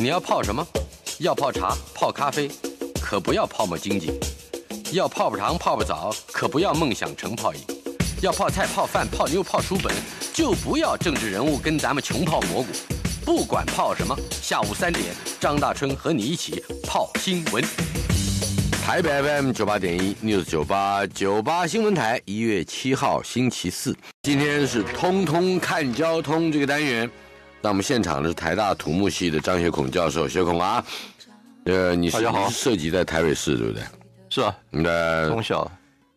你要泡什么？要泡茶、泡咖啡，可不要泡沫经济；要泡泡糖、泡泡澡，可不要梦想成泡影；要泡菜、泡饭、泡妞、泡书本，就不要政治人物跟咱们穷泡蘑菇。不管泡什么，下午三点，张大春和你一起泡新闻。台北 FM 九八点一 News 九八九八新闻台，一月七号星期四，今天是通通看交通这个单元。那我们现场的是台大土木系的张学孔教授，学孔啊，呃，你是大家好你是涉及在台北市对不对？是啊，你的从小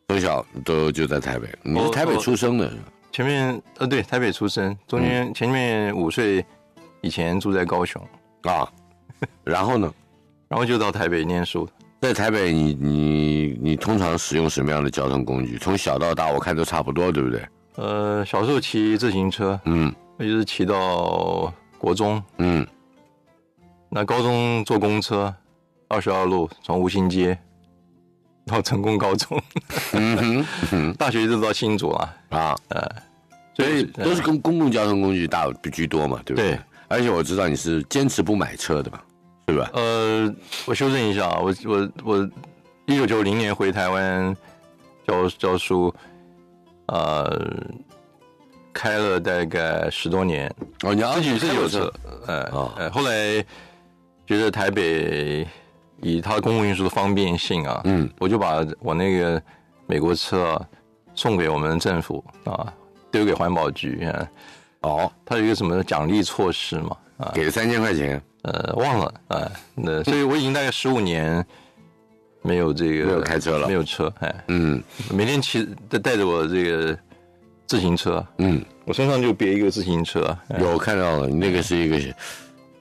从小都就在台北，你是台北出生的，前面呃对台北出生，中间前面五岁以前住在高雄，啊，然后呢，然后就到台北念书。在台北你你你通常使用什么样的交通工具？从小到大我看都差不多，对不对？呃，小时候骑自行车，嗯一直骑到国中，嗯，那高中坐公车，二十二路从吴兴街 到成功高中，嗯哼嗯大学一直到新竹啊，啊，呃，所以呃都是公公共交通工具大居多嘛，对不对？对而且我知道你是坚持不买车的嘛，对吧？呃，我修正一下啊，我我我一九九零年回台湾教教书，呃，开了大概十多年，哦，自己是是。有车，呃、哦。呃，后来觉得台北以它公共运输的方便性啊，嗯。我就把我那个美国车啊送给我们政府啊，丢给环保局啊，哦，它有一个什么奖励措施嘛，啊，给了三千块钱，呃，忘了啊，那所以我已经大概十五年没有这个没有开车了。没有车，哎，嗯。每天骑带带着我这个自行车，嗯，我身上就别一个自行车，哎有看到了，你那个是一个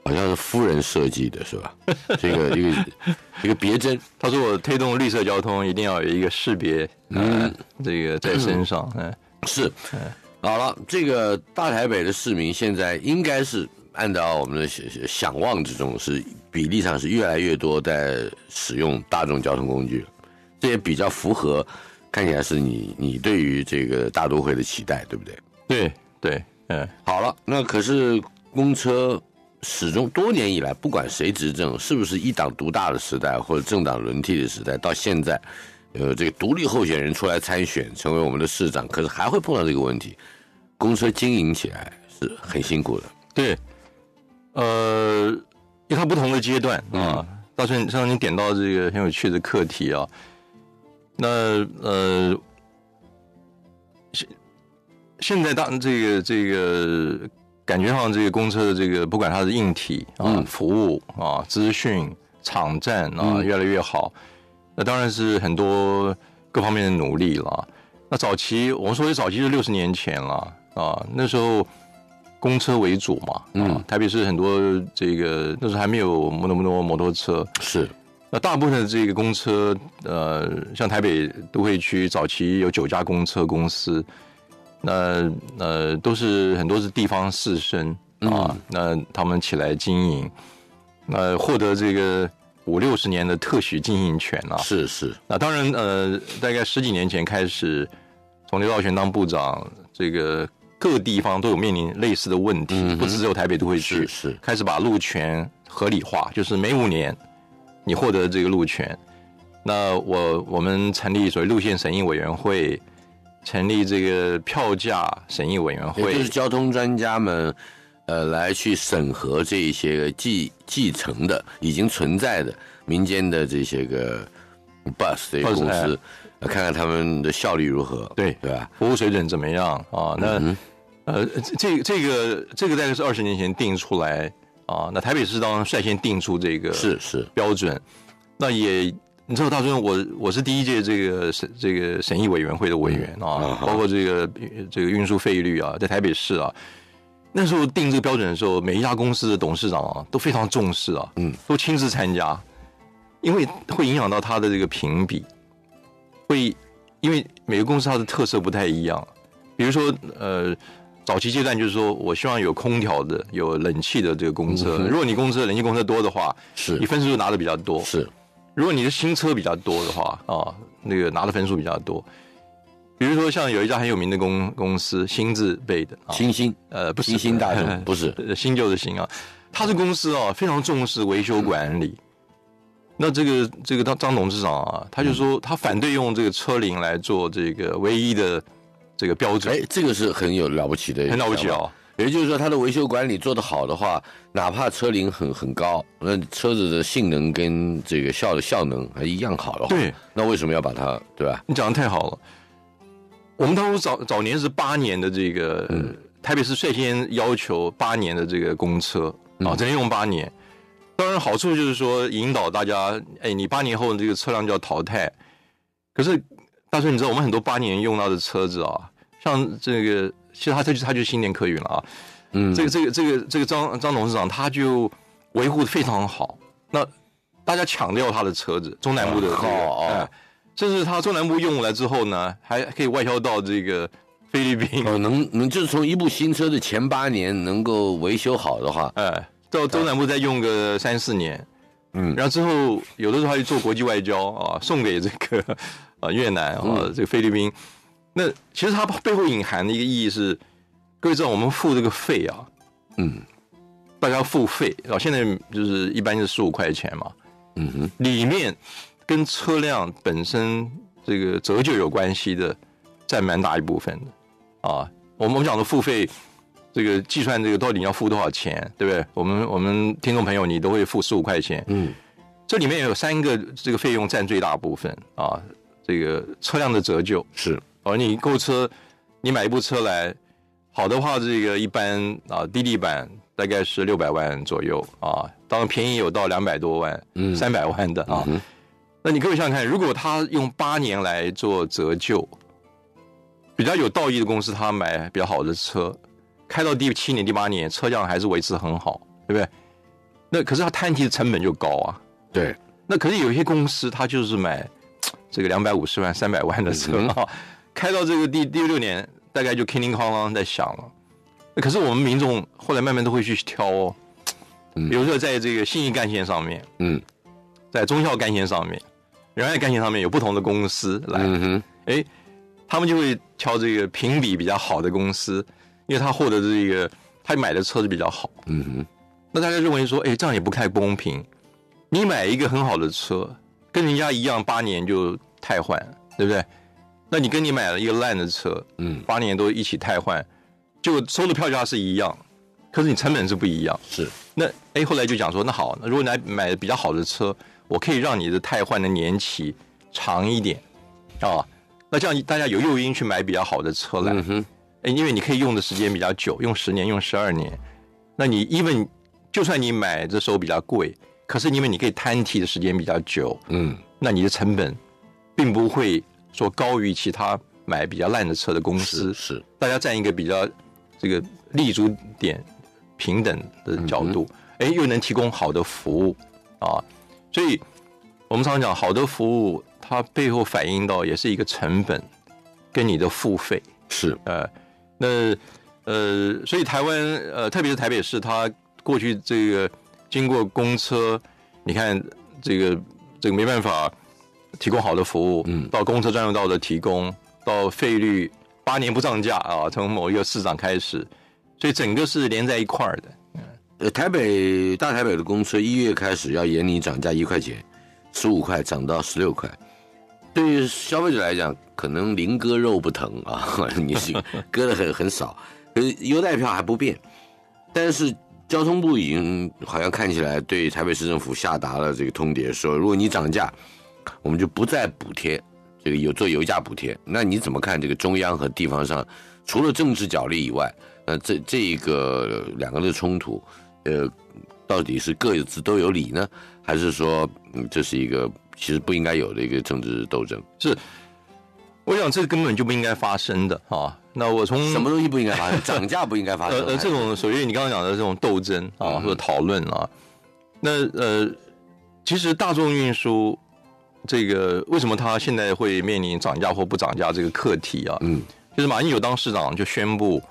好像是夫人设计的，是吧？这个一个一个别针，他说我推动绿色交通一定要有一个识别，嗯，这个在身上，嗯，是，好了，这个大台北的市民现在应该是按照我们的想想望之中，是比例上是越来越多在使用大众交通工具，这也比较符合，看起来是你你对于这个大都会的期待，对不对？对对，嗯，好了，那可是公车始终多年以来，不管谁执政，是不是一党独大的时代，或者政党轮替的时代，到现在，呃，这个独立候选人出来参选，成为我们的市长，可是还会碰到这个问题，公车经营起来是很辛苦的。对，呃，因为它不同的阶段嗯啊，大春，上次你点到这个很有趣的课题啊，那呃，现现在当这个这个感觉上，这个公车的这个不管它的硬体啊、嗯服务啊、资讯、场站啊，嗯越来越好，那当然是很多各方面的努力了。那早期我们说的早期是六十年前了啊，那时候公车为主嘛，嗯啊，台北市很多这个那时候还没有那么多摩托车，是，那大部分的这个公车，呃，像台北都会区早期有九家公车公司，那呃都是很多是地方士绅啊，那他们起来经营，那获得这个五六十年的特许经营权啊，是是，那当然，呃，大概十几年前开始，从刘道全当部长，这个各地方都有面临类似的问题，不只有台北都会区，是是。开始把路权合理化，就是每五年你获得这个路权，那我我们成立所谓路线审议委员会，成立这个票价审议委员会也就是，交通专家们，呃，来去审核这一些个继继承的、已经存在的民间的这些个 bus 这些公司看看他们的效率如何，对对吧？服务水准怎么样啊？那、嗯呃，这这个这个大概是二十年前定出来啊。那台北市当然率先定出这个是是，标准，那也你知道，大尊，我我是第一届这个审这个审议委员会的委员嗯啊，包括这个这个运输费率啊，在台北市啊，那时候定这个标准的时候，每一家公司的董事长啊都非常重视啊，嗯，都亲自参加，因为会影响到他的这个评比，会因为每个公司它的特色不太一样，比如说呃。早期阶段就是说我希望有空调的、有冷气的这个公车。嗯如果你公车冷气公车多的话，是。你分数就拿的比较多。是，如果你的新车比较多的话啊，那个拿的分数比较多。比如说像有一家很有名的公公司，新字辈的啊，新兴。呃不是。新兴大众 不是。呃新旧的新啊，它是公司啊非常重视维修管理。那这个这个张张董事长啊，他就说他反对用这个车龄来做这个唯一的这个标准，哎，这个是很有了不起的，很了不起哦。也就是说，它的维修管理做得好的话，哪怕车龄很很高，那车子的性能跟这个效的效能还一样好的话，对，那为什么要把它对吧？你讲的太好了。我们当初早早年是八年的这个，嗯台北市率先要求八年的这个公车啊，只能用八年。当然好处就是说引导大家，哎，你八年后这个车辆就要淘汰。可是大叔，你知道我们很多八年用到的车子啊，像这个。其实他这就他就新年客运了啊，嗯，这个这个这个这个张张董事长他就维护的非常好，那大家抢掉他的车子，中南部的好啊，甚至他中南部用过来之后呢，还可以外销到这个菲律宾，哦，能能就是从一部新车的前八年能够维修好的话，哎，到中南部再用个三四年，嗯，然后之后有的时候还去做国际外交啊，送给这个啊越南啊这个菲律宾。那其实它背后隐含的一个意义是，各位知道我们付这个费啊，嗯，大家付费啊，现在就是一般就是十五块钱嘛，嗯哼，里面跟车辆本身这个折旧有关系的，占蛮大一部分的啊。我们讲的付费，这个计算这个到底要付多少钱，对不对？我们我们听众朋友，你都会付十五块钱，嗯，这里面有三个这个费用占最大部分啊，这个车辆的折旧是。而，你购车，你买一部车来，好的话，这个一般啊，低地版大概是六百万左右啊，当然便宜有到两百多万，嗯，三百万的啊。那你各位想想看，如果他用八年来做折旧，比较有道义的公司，他买比较好的车，开到第七年、第八年，车辆还是维持很好，对不对？那可是他摊提的成本就高啊。对。那可是有一些公司，他就是买这个两百五十万、三百万的车啊。开到这个第第六年，大概就叮叮哐啷在响了。可是我们民众后来慢慢都会去挑哦，比如说在这个信义干线上面，嗯，在中校干线上面，仁爱干线上面有不同的公司来，嗯哎，他们就会挑这个评比比较好的公司，因为他获得这个他买的车子比较好。嗯哼，那大家认为说，哎，这样也不太公平。你买一个很好的车，跟人家一样八年就汰换，对不对？那你跟你买了一个烂的车，嗯，八年都一起汰换，就收的票价是一样，可是你成本是不一样。是，那哎后来就讲说，那好，那如果来买比较好的车，我可以让你的汰换的年期长一点，啊，那这样大家有诱因去买比较好的车来，哎，因为你可以用的时间比较久，用十年，用十二年，那你因为就算你买的时候比较贵，可是因为你可以摊提的时间比较久，嗯，那你的成本并不会。说高于其他买比较烂的车的公司。是，大家站一个比较这个立足点平等的角度，哎，又能提供好的服务啊，所以我们常常讲好的服务，它背后反映到也是一个成本跟你的付费。是。呃，那呃，所以台湾呃，特别是台北市，它过去这个经过公车，你看这个这个没办法。提供好的服务，嗯，到公车专用道的提供，到费率八年不涨价啊，从某一个市长开始，所以整个是连在一块儿的。呃，台北大台北的公车一月开始要严厉涨价一块钱，十五块涨到十六块，对于消费者来讲，可能零割肉不疼啊，你是割的很很少，可是优待票还不变，但是交通部已经好像看起来对台北市政府下达了这个通牒，说如果你涨价。我们就不再补贴这个有做油价补贴，那你怎么看这个中央和地方上除了政治角力以外，那这这一个两个的冲突，呃，到底是各自都有理呢，还是说嗯这是一个其实不应该有的一个政治斗争？是，我想这根本就不应该发生的啊。那我从什么东西不应该发生？涨价不应该发生？呃，这种所谓你刚刚讲的这种斗争啊，或者讨论啊，那呃，其实大众运输。这个为什么它现在会面临涨价或不涨价这个课题啊？嗯，就是马英九当市长就宣布，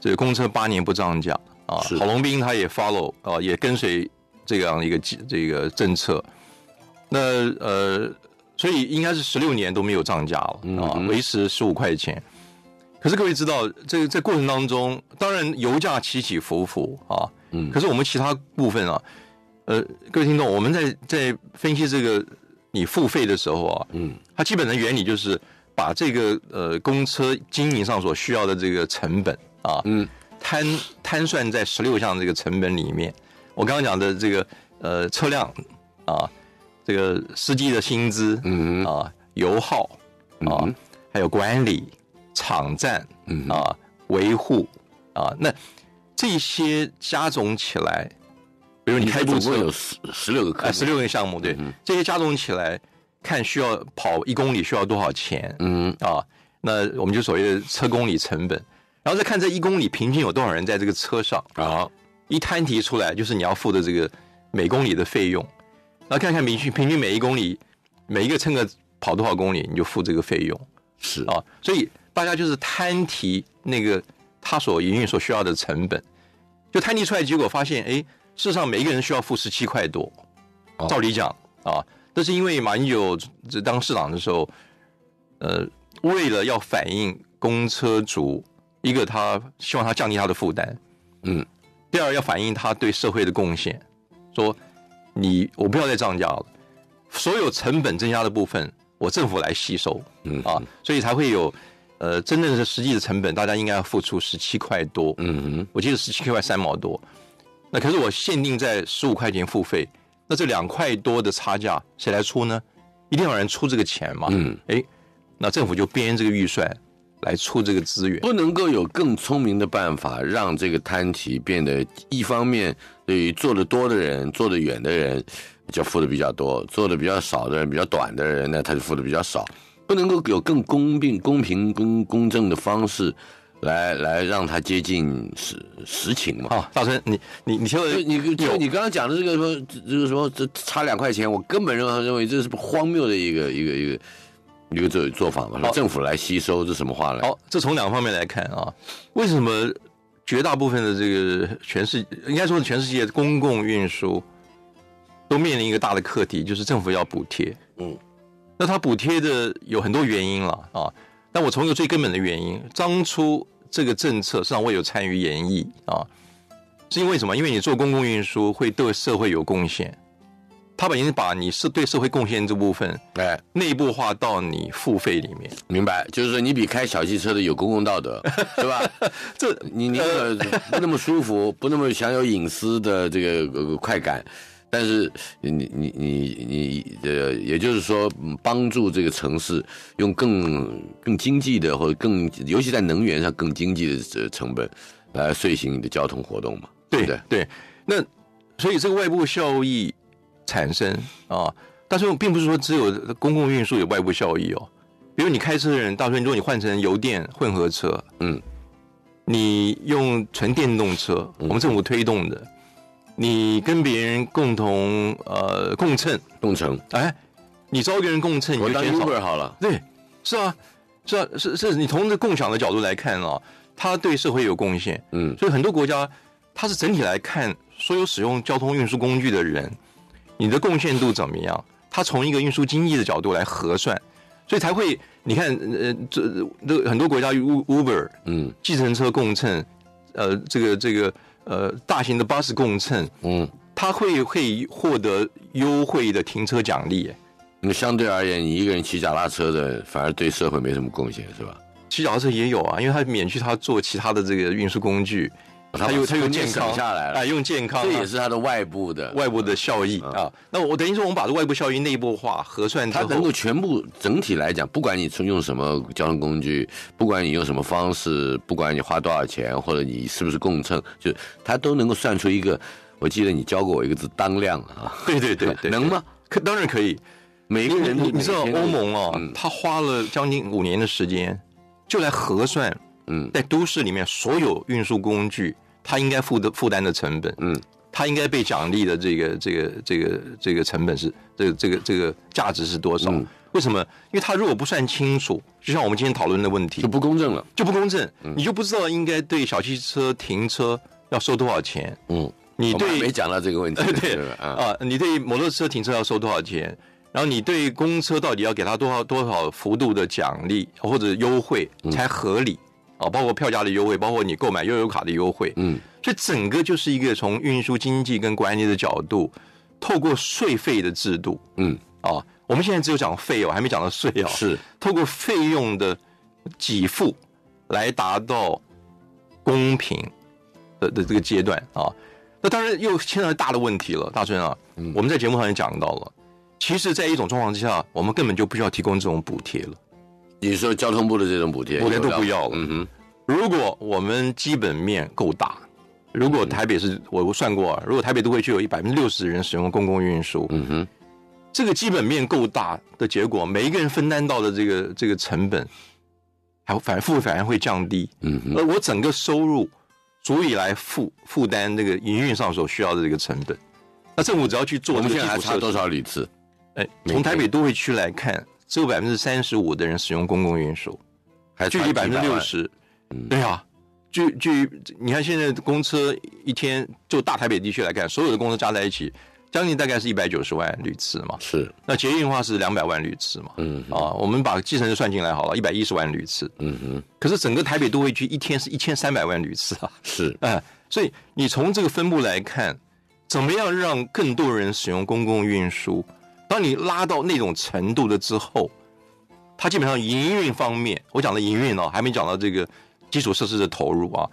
这个公车八年不涨价啊。郝龙斌他也 follow 啊，也跟随这样一个这个政策。那呃，所以应该是十六年都没有涨价了啊，维持十五块钱。可是各位知道，这个在过程当中，当然油价起起伏伏啊，嗯，可是我们其他部分啊，呃，各位听众，我们在在分析这个你付费的时候啊，嗯，它基本的原理就是把这个呃公车经营上所需要的这个成本啊，嗯，摊摊算在十六项这个成本里面。我刚刚讲的这个呃车辆啊，这个司机的薪资，嗯啊，油耗啊，还有管理。场站啊，维护啊，那这些加总起来，比如你开部车有十十六个，十六个项目，对，这些加总起来，看需要跑一公里需要多少钱，嗯。啊，那我们就所谓的车公里成本，然后再看这一公里平均有多少人在这个车上啊，一摊提出来就是你要付的这个每公里的费用，然后看看平均平均每一公里每一个乘客跑多少公里，你就付这个费用，是。啊，所以。大家就是摊提那个他所营运所需要的成本，就摊提出来，结果发现，哎，事实上每一个人需要付十七块多。照理讲啊，这是因为马英九这当市长的时候，呃，为了要反映公车族，一个他希望他降低他的负担，嗯，第二要反映他对社会的贡献，说你我不要再涨价了，所有成本增加的部分我政府来吸收，嗯啊，所以才会有。呃，真正是实际的成本，大家应该要付出十七块多。嗯哼，我记得十七块三毛多。那可是我限定在十五块钱付费，那这两块多的差价谁来出呢？一定要有人出这个钱嘛。嗯，哎，那政府就编这个预算来出这个资源。不能够有更聪明的办法，让这个摊体变得一方面对于做的多的人、做的远的人就付的比较多，做的比较少的人、比较短的人呢，他就付的比较少。不能够有更公平、公平跟公正的方式，来来让他接近实实情嘛？啊，大春，你你你就你就你刚刚讲的这个说这个什么这差两块钱，我根本认为认为这是荒谬的一个一个一个一个做做法嘛？政府来吸收这什么话来？好，这从两方面来看啊，为什么绝大部分的这个全世应该说全世界的公共运输都面临一个大的课题，就是政府要补贴？嗯。那它补贴的有很多原因了啊，但我从一个最根本的原因，当初这个政策实际上我有参与演绎啊，是因为什么？因为你做公共运输会对社会有贡献，他本身把你是对社会贡献这部分，哎，内部化到你付费里面，明白？就是说你比开小汽车的有公共道德，是吧？这你你不那么舒服，不那么享有隐私的这个快感。但是你你你你呃，也就是说，帮助这个城市用更更经济的或者更，尤其在能源上更经济的这成本来遂行你的交通活动嘛？对的，对。那所以这个外部效益产生啊，但是并不是说只有公共运输有外部效益哦。比如你开车的人，到时候如果你换成油电混合车，嗯，你用纯电动车，我们政府推动的。你跟别人共同呃共乘共乘，哎，你招一个人共乘，你就减少好了。对，是啊，是啊，是是，你从这共享的角度来看啊，它对社会有贡献。嗯，所以很多国家，它是整体来看，所有使用交通运输工具的人，你的贡献度怎么样？它从一个运输经济的角度来核算，所以才会你看，呃，这这很多国家 Uber，嗯，计程车共乘，呃，这个这个。呃，大型的巴士共乘，嗯，他会会获得优惠的停车奖励。那相对而言，你一个人骑脚踏车的，反而对社会没什么贡献，是吧？骑脚踏车也有啊，因为他免去他坐其他的这个运输工具。他又他又健康下来了，哎，用健康，这也是他的外部的外部的效益啊。那我等于说，我们把这外部效益内部化核算，它能够全部整体来讲，不管你从用什么交通工具，不管你用什么方式，不管你花多少钱，或者你是不是共乘，就它都能够算出一个。我记得你教过我一个字“当量”啊，对对对对，能吗？可当然可以。每个人，你知道欧盟啊，他花了将近五年的时间，就来核算，嗯，在都市里面所有运输工具。它应该负的负担的成本，嗯，它应该被奖励的这个这个这个这个成本是这个这个这个价值是多少？为什么？因为他如果不算清楚，就像我们今天讨论的问题，就不公正了，就不公正，你就不知道应该对小汽车停车要收多少钱。嗯，你对没讲到这个问题，对啊，你对摩托车停车要收多少钱？然后你对公车到底要给他多少多少幅度的奖励或者优惠才合理啊？包括票价的优惠，包括你购买悠游卡的优惠，嗯，所以整个就是一个从运输经济跟管理的角度，透过税费的制度，嗯，啊，我们现在只有讲费哦，还没讲到税哦，是透过费用的给付来达到公平的的这个阶段啊。那当然又牵扯大的问题了，大春啊，我们在节目上也讲到了，其实，在一种状况之下，我们根本就不需要提供这种补贴了。你说交通部的这种补贴，补贴都不要了。嗯哼，如果我们基本面够大，如果台北是我我算过，如果台北都会区有一百分之六十的人使用公共运输，嗯哼，这个基本面够大的结果，每一个人分担到的这个这个成本，还反复反而会降低。嗯哼，而我整个收入足以来负负担这个营运上所需要的这个成本。那政府只要去做我们现在还差多少里次？哎，从台北都会区来看，只有百分之三十五的人使用公共运输，还差距离百分之。六十嗯，对啊，距距你看现在公车一天就大台北地区来看，所有的公车加在一起，将近大概是一百九十万旅次嘛。是，那捷运的话是两百万旅次嘛。嗯啊，我们把计程车算进来好了，一百一十万旅次。嗯哼，可是整个台北都会区一天是一千三百万旅次啊。是，哎，所以你从这个分布来看，怎么样让更多人使用公共运输？当你拉到那种程度了之后，它基本上营运方面，我讲的营运哦，还没讲到这个基础设施的投入啊，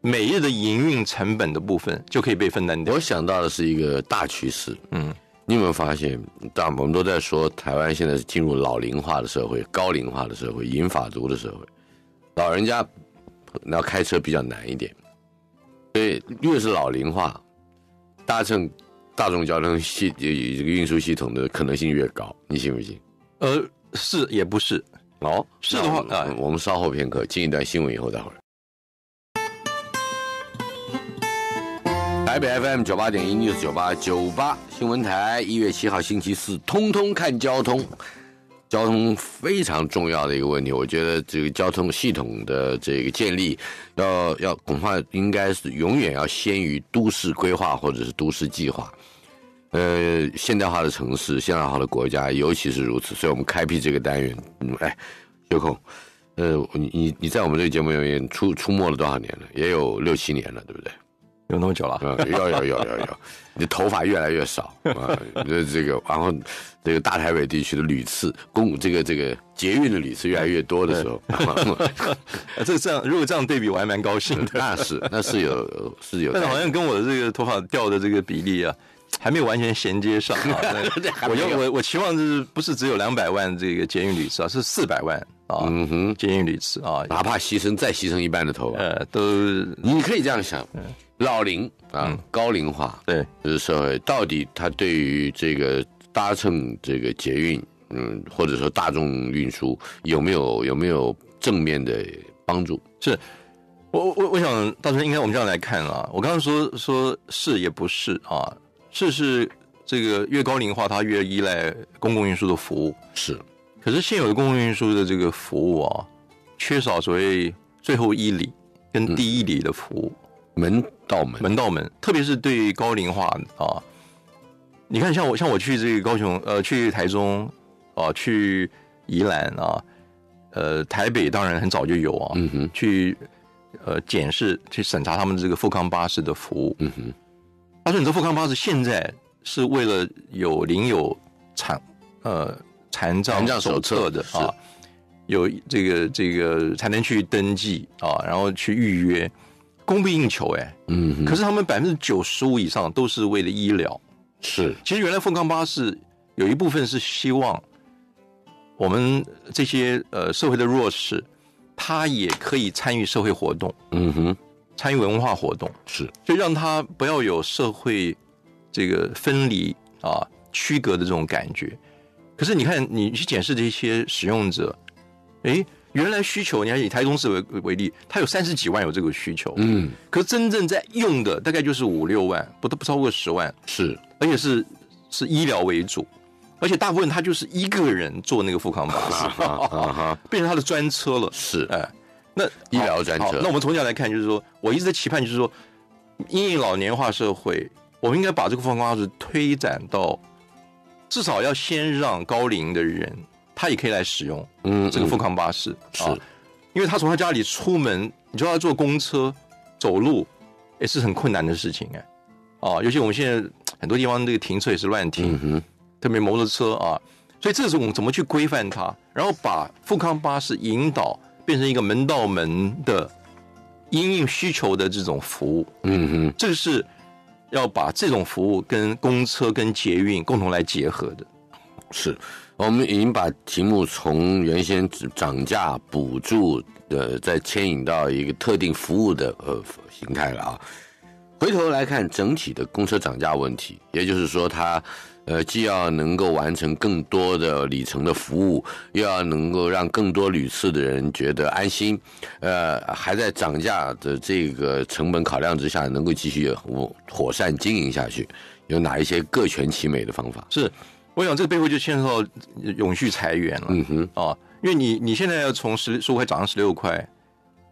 每日的营运成本的部分就可以被分担掉。我想到的是一个大趋势。嗯，你有没有发现？当然，我们都在说台湾现在是进入老龄化的社会、高龄化的社会、银发族的社会，老人家那开车比较难一点，所以越是老龄化，搭乘大众交通系这个运输系统的可能性越高，你信不信？呃，是也不是，哦，是的话那我们啊我们稍后片刻进一段新闻以后再回来。台北 FM 九八点一 News 九八九八新闻台，一月七号星期四，通通看交通。交通非常重要的一个问题，我觉得这个交通系统的这个建立，要要恐怕应该是永远要先于都市规划或者是都市计划。呃，现代化的城市，现代化的国家，尤其是如此，所以我们开辟这个单元。哎，有空，呃，你你你在我们这个节目里面出出没了多少年了？也有六七年了，对不对？有那么久了。啊，有有有有有，你的头发越来越少啊，你的这个，然后这个大台北地区的屡次公这个这个捷运的屡次越来越多的时候，呃 这这样，如果这样对比，我还蛮高兴的。那是那是有是有，但是好像跟我的这个头发掉的这个比例啊，还没有完全衔接上啊。那我要我我期望就是不是只有两百万这个捷运旅次啊，是四百万啊，嗯哼，捷运旅次啊，哪怕牺牲再牺牲一半的头发，呃，都你可以这样想，老龄啊，高龄化，对，就是社会到底它对于这个搭乘这个捷运，嗯，或者说大众运输有没有有没有正面的帮助？是。我我我想，到时候应该我们这样来看啊。我刚刚说说是也不是啊，是是这个越高龄化，它越依赖公共运输的服务。是，可是现有的公共运输的这个服务啊，缺少所谓最后一里跟第一里的服务。门到门，门到门，特别是对高龄化啊，你看像我像我去这个高雄呃去台中啊去宜兰啊，呃台北当然很早就有啊，嗯哼，去呃检视去审查他们这个富康巴士的服务。嗯哼，他说你这富康巴士现在是为了有领有残呃残障手册的啊，有这个这个才能去登记啊，然后去预约，供不应求哎、嗯，可是他们百分之九十五以上都是为了医疗。是，其实原来凤康巴士有一部分是希望我们这些呃社会的弱势，他也可以参与社会活动，嗯哼，参与文化活动，是，就让他不要有社会这个分离啊区隔的这种感觉。可是你看，你去检视这些使用者，诶，原来需求，你看以台中市为为例，它有三十几万有这个需求，嗯，可是真正在用的大概就是五六万，不都不超过十万，是，而且是是医疗为主，而且大部分他就是一个人坐那个富康巴士，啊哈，变成他的专车了。是，哎，那医疗专车。那我们从这样来看，就是说我一直在期盼，就是说，因应老年化社会，我们应该把这个富康巴士推展到至少要先让高龄的人他也可以来使用嗯这个富康巴士是。啊，因为他从他家里出门，你就要坐公车、走路，也是很困难的事情哎。啊，尤其我们现在很多地方这个停车也是乱停，嗯，特别摩托车啊，所以这种怎么去规范它，然后把富康巴士引导变成一个门到门的因应需求的这种服务，嗯哼，这个是要把这种服务跟公车跟捷运共同来结合的。是，我们已经把题目从原先涨价补助的，再牵引到一个特定服务的呃形态了啊。回头来看整体的公车涨价问题，也就是说它。呃，既要能够完成更多的里程的服务，又要能够让更多屡次的人觉得安心，呃，还在涨价的这个成本考量之下，能够继续妥善经营下去，有哪一些各全其美的方法？是，我想这个背后就牵涉到永续裁员了。嗯哼，啊，因为你你现在要从十十五块涨到十六块，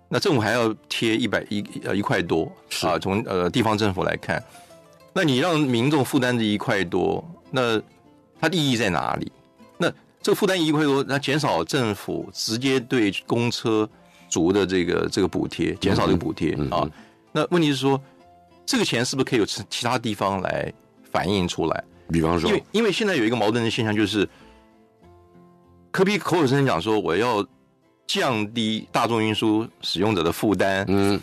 那政府还要贴一百一呃一块多啊，从呃地方政府来看，那你让民众负担这一块多。那它的意义在哪里？那这个负担一块多，那减少政府直接对公车族的这个这个补贴，减少这个补贴啊。那问题是说，这个钱是不是可以有其他地方来反映出来？比方说，因为因为现在有一个矛盾的现象，就是科比口口声声讲说我要降低大众运输使用者的负担，嗯，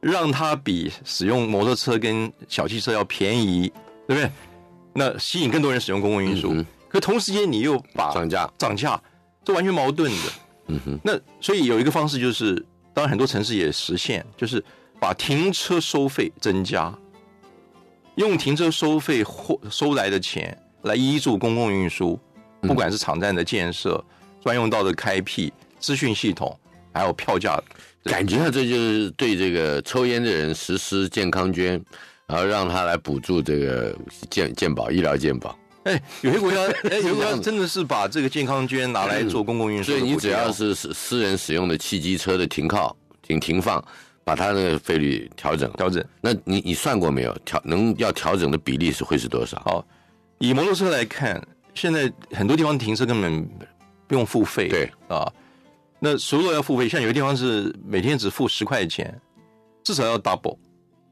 让它比使用摩托车跟小汽车要便宜，对不对？那吸引更多人使用公共运输，可同时间你又把涨价涨价，这完全矛盾的。嗯哼。那所以有一个方式就是，当然很多城市也实现，就是把停车收费增加，用停车收费或收来的钱来依助公共运输，不管是场站的建设、专用道的开辟、资讯系统，还有票价，感觉上这就是对这个抽烟的人实施健康捐。然后让他来补助这个健健保、医疗健保。哎，有些国家，哎，有些国家真的是把这个健康捐拿来做公共运输。所以你只要是私私人使用的汽机车的停靠、停停放，把它那个费率调整调整。那你你算过没有？调能要调整的比例是会是多少？好，以摩托车来看，现在很多地方停车根本不用付费。对啊，那所有要付费，像有些地方是每天只付十块钱，至少要 double。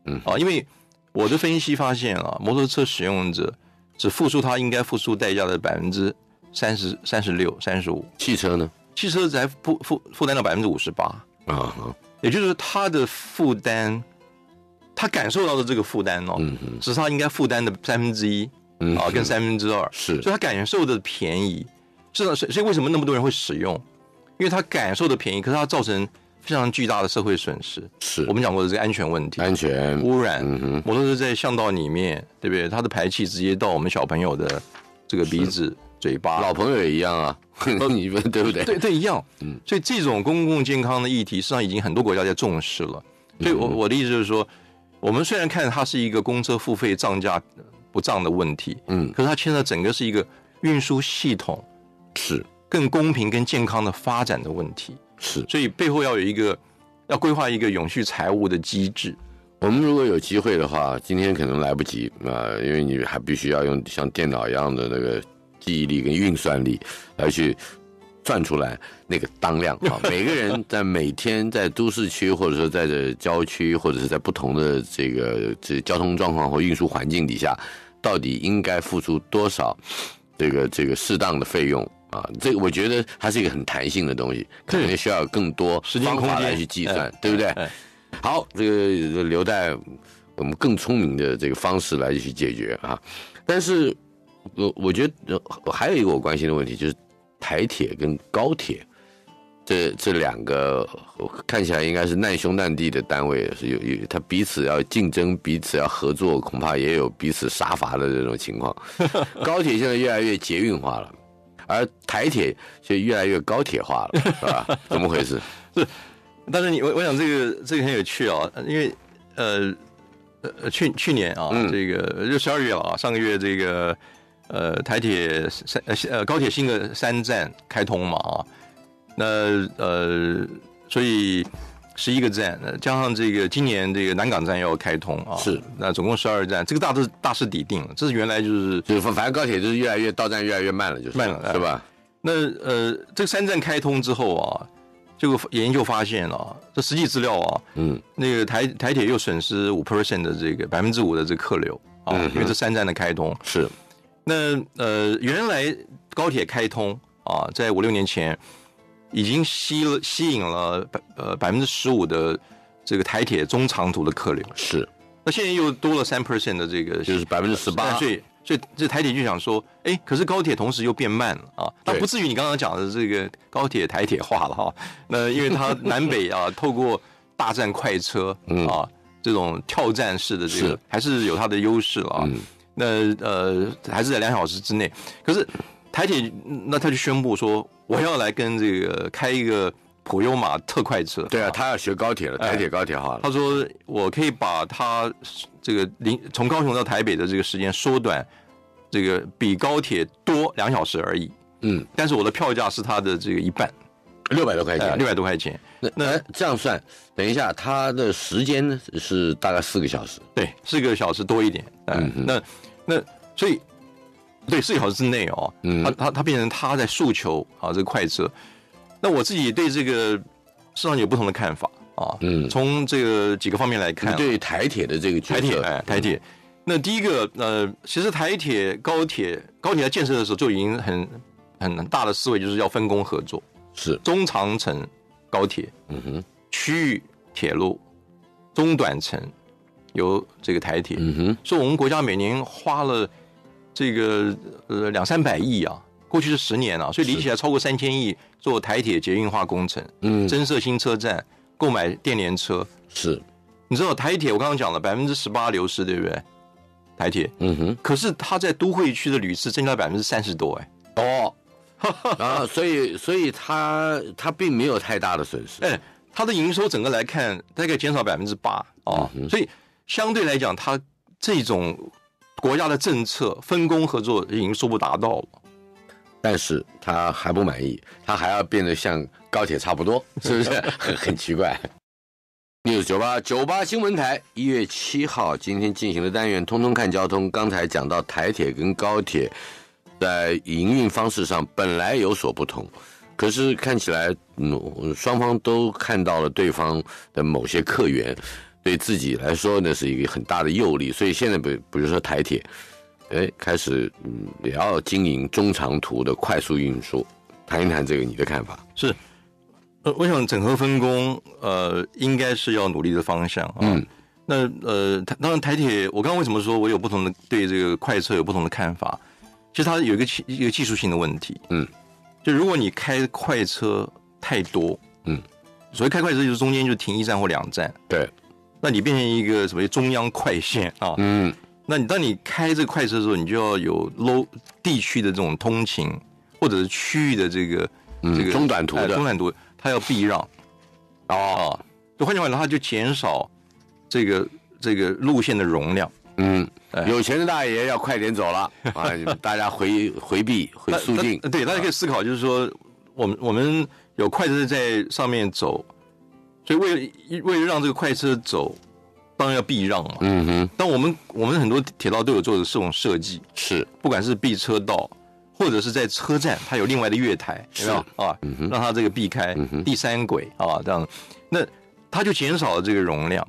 嗯啊，因为。我的分析发现啊，摩托车使用者只付出他应该付出代价的百分之三十三十六、三十五。汽车呢？汽车才负负负担到百分之五十八啊，也就是他的负担，他感受到的这个负担哦，只是他应该负担的三分之一啊，跟三分之二是，所以他感受的便宜，是的，所以为什么那么多人会使用？因为他感受的便宜，可是他造成。非常巨大的社会损失，是我们讲过的这个安全问题，安全污染。摩托车在巷道里面，对不对？它的排气直接到我们小朋友的这个鼻子、嘴巴。老朋友也一样啊，你们对不对？对对，一样。嗯，所以这种公共健康的议题，实际上已经很多国家在重视了。所以，我我的意思就是说，我们虽然看它是一个公车付费涨价不涨的问题，嗯，可是它牵涉整个是一个运输系统是更公平、更健康的发展的问题。是，所以背后要有一个，要规划一个永续财务的机制。我们如果有机会的话，今天可能来不及啊，因为你还必须要用像电脑一样的那个记忆力跟运算力来去算出来那个当量 啊。每个人在每天在都市区，或者说在这郊区，或者是在不同的这个这交通状况或运输环境底下，到底应该付出多少这个这个适当的费用？啊，这个我觉得它是一个很弹性的东西，可能需要更多方法来去计算，对不对？好，这个留待我们更聪明的这个方式来去解决啊。但是，我我觉得还有一个我关心的问题，就是台铁跟高铁这这两个看起来应该是难兄难弟的单位，是有有他彼此要竞争，彼此要合作，恐怕也有彼此杀伐的这种情况。高铁现在越来越捷运化了。而台铁却越来越高铁化了，是吧？怎么回事？是，但是你我我想这个这个很有趣啊，因为呃呃去去年啊，这个就十二月了啊，上个月这个呃台铁三呃高铁新的三站开通嘛啊，那呃所以十一个站，呃加上这个今年这个南港站要开通啊，是那总共十二站，这个大致大势底定了。这是原来就是就是反正高铁就是越来越到站越来越慢了，就是慢了哎是吧？那呃，这个三站开通之后啊，这个研究发现啊，这实际资料啊，嗯，那个台台铁又损失五 percent 的这个百分之五的这个客流啊，嗯因为这三站的开通。是，那呃，原来高铁开通啊，在五六年前已经吸了吸引了百呃百分之十五的这个台铁中长途的客流，是，那现在又多了三 percent 的这个，就是百分之十八，所以所以这台铁就想说，哎，可是高铁同时又变慢了啊，但不至于你刚刚讲的这个高铁台铁化了哈。那因为它南北啊，透过大站快车嗯啊这种跳站式的这是个，还是有它的优势了啊。嗯那呃，还是在两小时之内。可是台铁那他就宣布说，我要来跟这个开一个普悠玛特快车。对啊，他要学高铁了，哎台铁高铁好了，他说我可以把他这个临从高雄到台北的这个时间缩短，这个比高铁多两小时而已。嗯，但是我的票价是他的这个一半，六百多块呃，钱，六百多块钱。那那这样算，等一下，他的时间呢是大概四个小时，对，四个小时多一点。嗯嗯，那那所以对四个小时之内哦，嗯他他他变成他在诉求啊这个快车。那我自己对这个市场有不同的看法啊。嗯从这个几个方面来看啊，对台铁的这个角台铁，哎，台铁。那第一个，呃，其实台铁、高铁、高铁在建设的时候就已经很很很大的思维，就是要分工合作，是，中长程高铁、嗯哼，区域铁路、中短程由这个台铁。嗯哼，所以我们国家每年花了这个呃两三百亿啊，过去是十年啊，所以理起来超过三千亿做台铁捷运化工程，嗯，增设新车站，购买电联车。是，你知道台铁我刚刚讲了百分之十八流失，对不对？台铁，嗯哼，可是它在都会区的旅次增加百分之三十多，哎，哦，然后所以所以它它并没有太大的损失，哎，它的营收整个来看大概减少百分之八哦，嗯所以相对来讲，它这种国家的政策分工合作已经初步达到了。但是他还不满意，他还要变得像高铁差不多，是不是？很很奇怪。news 九八九八新闻台一月七号今天进行的单元，通通看交通。刚才讲到台铁跟高铁在营运方式上本来有所不同，可是看起来，嗯，双方都看到了对方的某些客源，对自己来说呢是一个很大的诱力。所以现在比比如说台铁，哎，开始嗯也要经营中长途的快速运输，谈一谈这个你的看法？是，呃，我想整合分工，呃，应该是要努力的方向啊。嗯那呃，当然台铁，我刚刚为什么说我有不同的对这个快车有不同的看法？其实它有一个技一个技术性的问题。嗯，就如果你开快车太多，嗯，所谓开快车就是中间就停一站或两站，对，那你变成一个什么中央快线啊？嗯那你当你开这个快车的时候，你就要有 low 地区的这种通勤，或者是区域的这个、嗯这个中短途的哎中短途，它要避让哦。就换句话说，它就减少这个这个路线的容量。嗯哎，有钱的大爷要快点走了啊！大家回回避回速进那，对，大家可以思考，就是说，我们我们有快车在上面走，所以为了为了让这个快车走，当然要避让嘛。嗯哼，但我们我们很多铁道都有做的这种设计，是不管是避车道，或者是在车站，它有另外的月台，有没有啊？让它这个避开第三轨啊，这样，那它就减少了这个容量。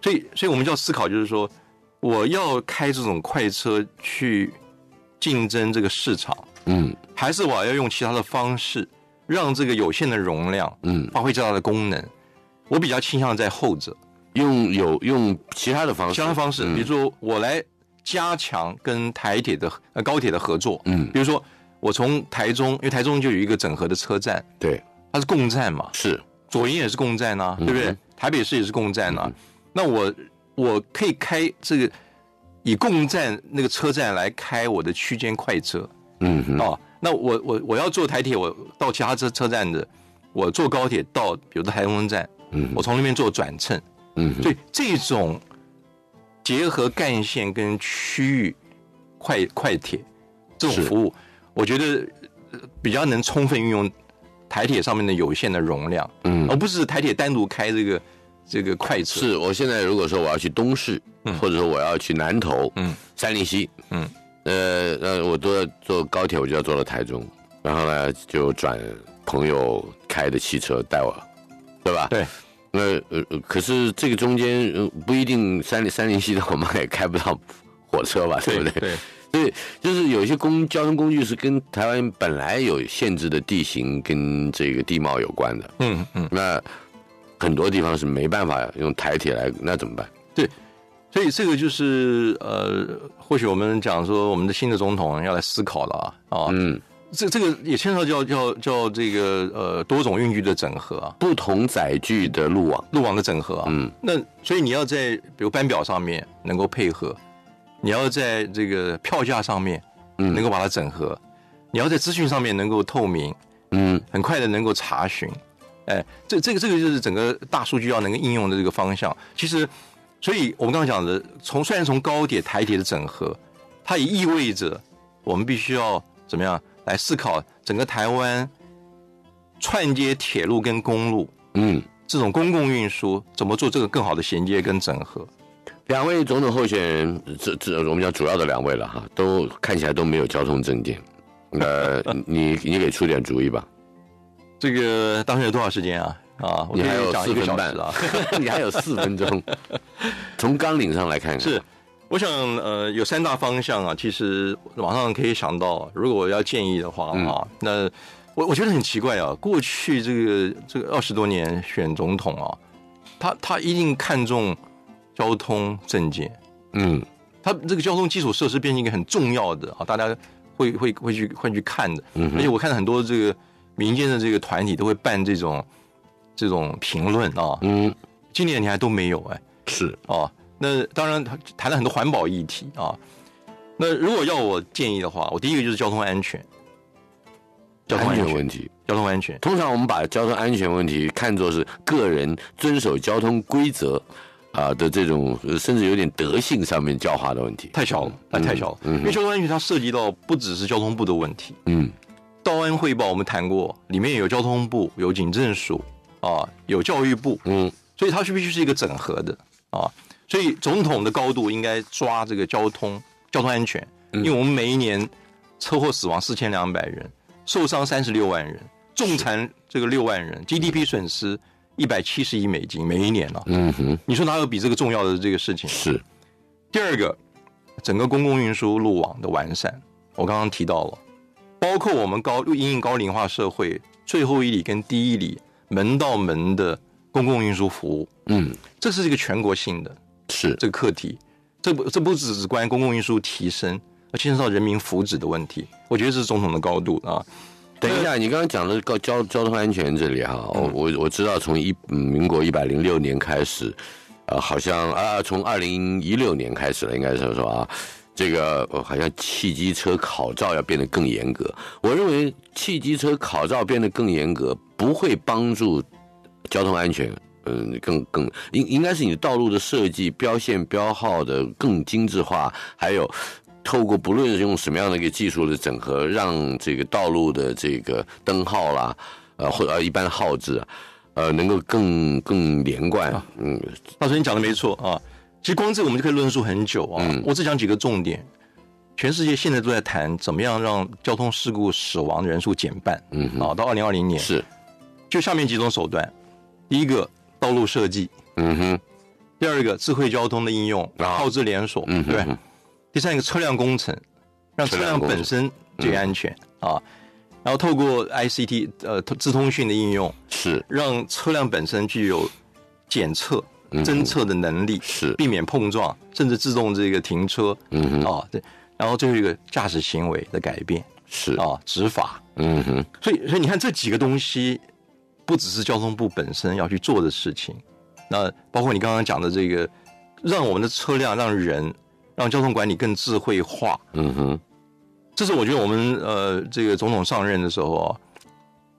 所以，所以我们就要思考，就是说，我要开这种快车去竞争这个市场，嗯还是我要用其他的方式让这个有限的容量嗯，发挥最大的功能？我比较倾向在后者。用有用其他的方式，其他方式，嗯。比如说我来加强跟台铁的呃高铁的合作，嗯。比如说我从台中，因为台中就有一个整合的车站，对，它是共站嘛，是。左营也是共站呐、对不对？嗯？台北市也是共站呐、那我我可以开这个以共站那个车站来开我的区间快车。嗯哼，哦。那我我我要坐台铁，我到其他车车站的，我坐高铁到比如说台中站，嗯我从那边做转乘。嗯哼，所以这种结合干线跟区域快快铁这种服务，我觉得呃比较能充分运用台台铁上面的有限的容量，嗯而不是台铁单独开这个这个快车。是我现在如果说我要去东市，嗯或者说我要去南投，嗯，三林溪，嗯，呃，那我都要坐高铁，我就要坐到台中，然后呢就转朋友开的汽车带我，对吧？对。那呃，呃可是这个中间呃不一定三零三林溪的我们也开不到火车吧，对不对？对，对，就是有一些公交通工具是跟台湾本来有限制的地形跟这个地貌有关的，嗯嗯，那很多地方是没办法用台铁来，那怎么办？对。所以这个就是呃，或许我们讲说我们的新的总统要来思考了啊啊，嗯，这这个也牵涉到叫叫叫这个呃多种运具的整合啊，不同载具的路网，路网的整合啊，嗯，那所以你要在比如班表上面能够配合，你要在这个票价上面嗯。能够把它整合，你要在资讯上面能够透明，嗯。很快的能够查询，哎，这这个这个就是整个大数据要能够应用的这个方向。其实，所以我们刚刚讲的，从虽然从高铁、台铁的整合，它也意味着我们必须要怎么样来思考整个台湾串接铁路跟公路嗯。这种公共运输怎么做这个更好的衔接跟整合。两位总统候选人，这这我们讲主要的两位了哈，都看起来都没有交通证件。呃，你你给出点主意吧。这个当时有多少时间啊？啊，我你还有四分半个小时啊。你还有四分钟。从纲领上来看看，是，我想呃有三大方向啊，其实网上可以想到，如果我要建议的话嗯。啊，那我我觉得很奇怪啊，过去这个这个二十多年选总统啊，他他一定看重交通证件，嗯。他这个交通基础设施变成一个很重要的啊，大家会会会去会去看的，嗯而且我看到很多这个民间的这个团体都会办这种这种评论啊，嗯，今年你还都没有哎、是，哦，那当然他谈了很多环保议题啊。那如果要我建议的话，我第一个就是交通安全，交通安安全，问题。交通安全。通常我们把交通安全问题看作是个人遵守交通规则啊的这种，呃甚至有点德性上面教化的问题。太小了，那太小了。嗯因为交通安全它涉及到不只是交通部的问题，嗯道安汇报我们谈过，里面有交通部、有警政署啊，有教育部，嗯所以它是必须是一个整合的啊。所以总统的高度应该抓这个交通交通安全，因为我们每一年车祸死亡四千两百人，受伤三十六万人，重残这个六万人，GDP 损失一百七十亿美金每一年了、嗯哼，你说哪有比这个重要的这个事情？是，第二个，整个公共运输路网的完善，我刚刚提到了，包括我们高因应高龄化社会最后一里跟第一里门到门的公共运输服务，嗯。这是一个全国性的是，这个课题，这不这不只是关于公共运输提升，而牵涉到人民福祉的问题。我觉得这是总统的高度啊。等一下，你刚刚讲的交交交通安全这里哈，我我我知道从一嗯民国一百零六年开始，呃，好像啊从二零一六年开始了，应该是说啊，这个呃好像汽机车考照要变得更严格。我认为汽机车考照变得更严格，不会帮助交通安全。嗯，更更应应该是你的道路的设计、标线、标号的更精致化，还有透过不论是用什么样的一个技术的整合，让这个道路的这个灯号啦，呃或者一般号志啊，呃能够更更连贯。嗯大师，你讲的没错啊。其实光这个我们就可以论述很久啊。嗯我只讲几个重点。全世界现在都在谈怎么样让交通事故死亡的人数减半。嗯哼啊，到二零二零年，是，就下面几种手段：第一个，道路设计；嗯哼，第二个，智慧交通的应用，啊。号志连锁，嗯哼对？第三个，车辆工程，让车辆本身最安全啊。然后透过 ICT 呃资通讯的应用，是。让车辆本身具有检测、侦测的能力，是。避免碰撞，甚至自动这个停车嗯哼。啊。对，然后最后一个驾驶行为的改变是，啊，执法。嗯哼，所以，所以你看这几个东西，不只是交通部本身要去做的事情，那包括你刚刚讲的这个，让我们的车辆、让人、让交通管理更智慧化，嗯哼，这是我觉得我们呃这个总统上任的时候啊，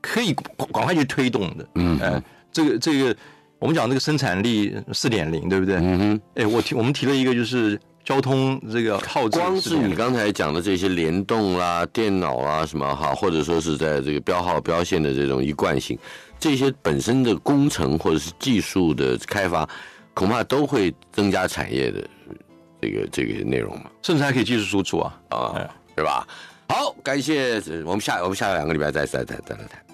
可以赶赶快去推动的。嗯呃，这个这个我们讲这个生产力四点零，对不对？嗯哼，哎，我提我们提了一个就是交通这个耗光是你刚才讲的这些联动啦、电脑啊什么哈，或者说是在这个标号标线的这种一贯性，这些本身的工程或者是技术的开发，恐怕都会增加产业的这个这个内容嘛，甚至还可以技术输出啊啊，对吧？好，感谢我们下我们下两个礼拜再再再再来谈。